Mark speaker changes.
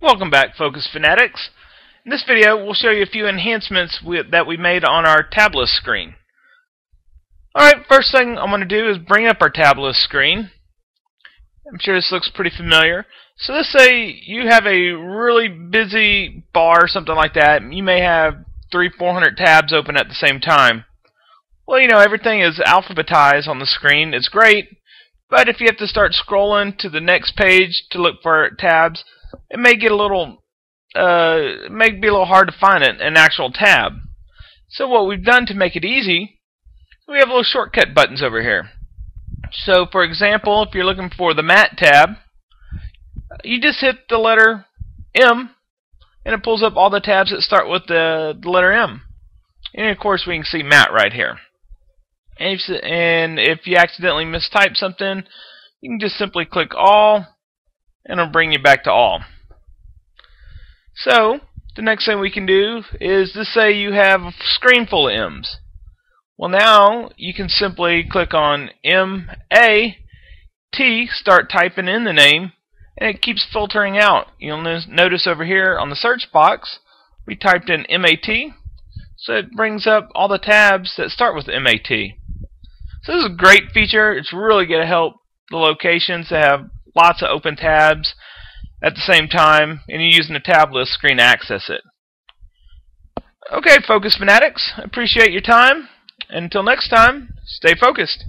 Speaker 1: Welcome back, Focus Fanatics. In this video, we'll show you a few enhancements we, that we made on our tab list screen. Alright, first thing I'm going to do is bring up our tab list screen. I'm sure this looks pretty familiar. So let's say you have a really busy bar or something like that. You may have three, four hundred tabs open at the same time. Well, you know, everything is alphabetized on the screen. It's great, but if you have to start scrolling to the next page to look for tabs, it may get a little uh, it may be a little hard to find it, an actual tab. So what we've done to make it easy, we have little shortcut buttons over here. So for example, if you're looking for the Mat tab, you just hit the letter M and it pulls up all the tabs that start with the, the letter M. And of course we can see Mat right here. And if, and if you accidentally mistype something, you can just simply click all and it'll bring you back to all. So, the next thing we can do is to say you have a screen full of M's. Well now, you can simply click on M-A-T, start typing in the name, and it keeps filtering out. You'll notice over here on the search box, we typed in M-A-T, so it brings up all the tabs that start with M-A-T. So this is a great feature. It's really going to help the locations that have lots of open tabs at the same time, and you're using the tab list screen to access it. Okay, Focus Fanatics, appreciate your time. Until next time, stay focused.